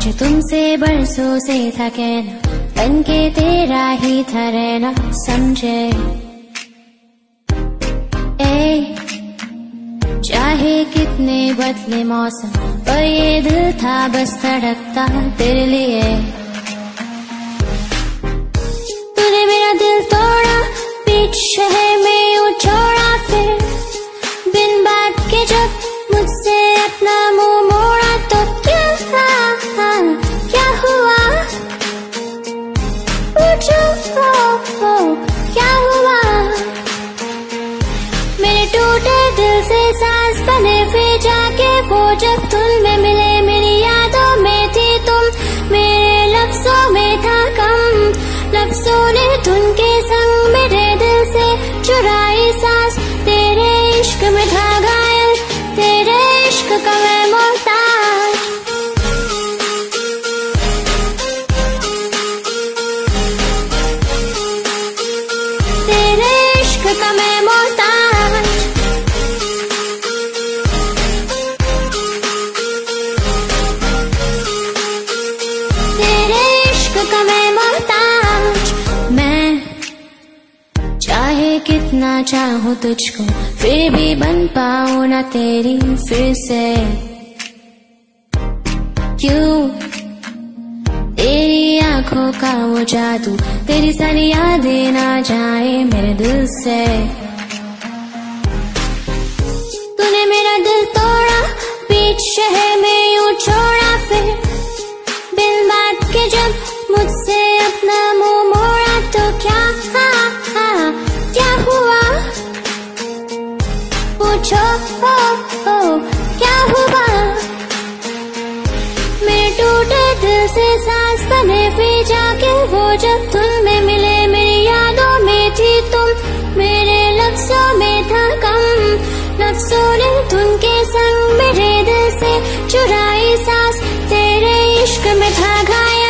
मुझे तुमसे बरसों से था कहना, बन के तेरा ही था रहना, समझे? ए, चाहे कितने बदले मौसम, पर ये दिल था बस धड़कता तेरे लिए। तूने मेरा दिल तोड़ा पीछे में से सांस बने फिर जाके वो जब तुम में मिले, मेरी यादों में थी तुम। मेरे लफ्जों में था कम लफ्जों ने कितना चाहूँ तुझको, फिर भी बन पाऊँ ना तेरी फिर से। क्यों? तेरी आँखों का वो जादू, तेरी सारी यादें ना जाए मेरे दिल से। तूने मेरा दिल तोड़ा, बीच शहर में यूँ छोड़ा फिर। बिन बात के जब मुझसे अपना मुँह मोड़ा तो क्या पूछो ओ, ओ, क्या हुआ? मेरे टूटे दिल से सांस बने फिर जाके वो जब तुम में मिले मेरी यादों में थी तुम मेरे लफ्जों में था कम। लफ्जों ने धुन के संग मेरे दिल से चुराई सांस तेरे इश्क में था घायल।